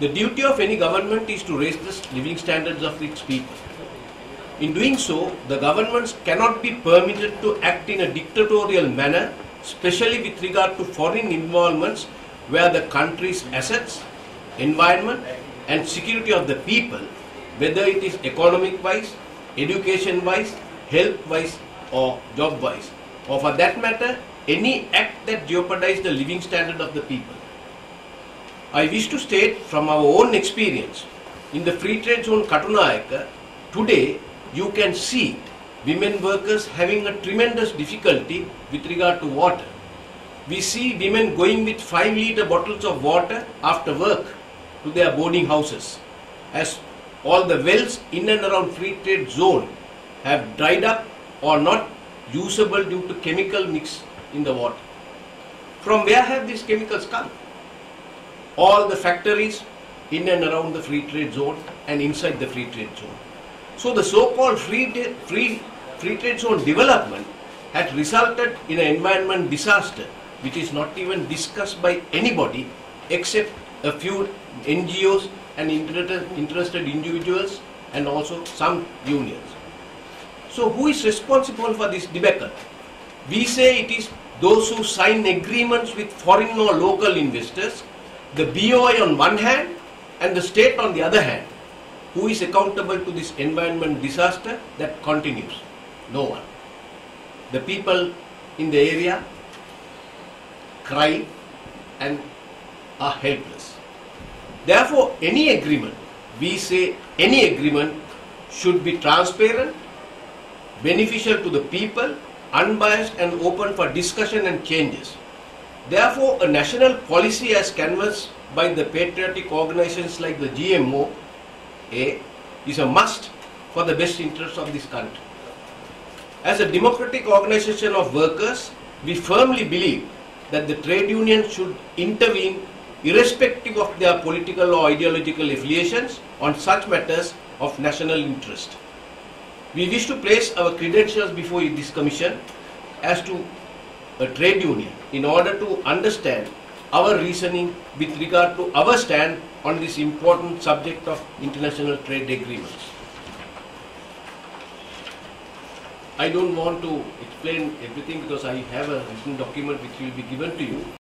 The duty of any government is to raise the living standards of its people. In doing so, the governments cannot be permitted to act in a dictatorial manner, especially with regard to foreign involvements where the country's assets, environment, and security of the people, whether it is economic wise, education wise, health wise, or job wise, or for that matter, any act that jeopardizes the living standard of the people. I wish to state from our own experience in the free trade zone Katunayake, today you can see women workers having a tremendous difficulty with regard to water. We see women going with 5 litre bottles of water after work to their boarding houses as all the wells in and around free trade zone have dried up or not usable due to chemical mix in the water. From where have these chemicals come? All the factories in and around the free trade zone and inside the free trade zone. So the so-called free, free, free trade zone development had resulted in an environment disaster which is not even discussed by anybody except a few NGOs and inter- interested individuals and also some unions. So who is responsible for this debacle? We say it is those who sign agreements with foreign or local investors, the BOI on one hand and the state on the other hand. Who is accountable to this environment disaster that continues? No one. The people in the area cry and are helpless. Therefore, any agreement, we say any agreement should be transparent, beneficial to the people, unbiased and open for discussion and changes. Therefore, a national policy as canvassed by the patriotic organizations like the GMO A is a must for the best interests of this country. As a democratic organization of workers, we firmly believe that the trade union should intervene irrespective of their political or ideological affiliations on such matters of national interest. We wish to place our credentials before this commission as to a trade union in order to understand our reasoning with regard to our stand on this important subject of international trade agreements. I don't want to explain everything because I have a written document which will be given to you.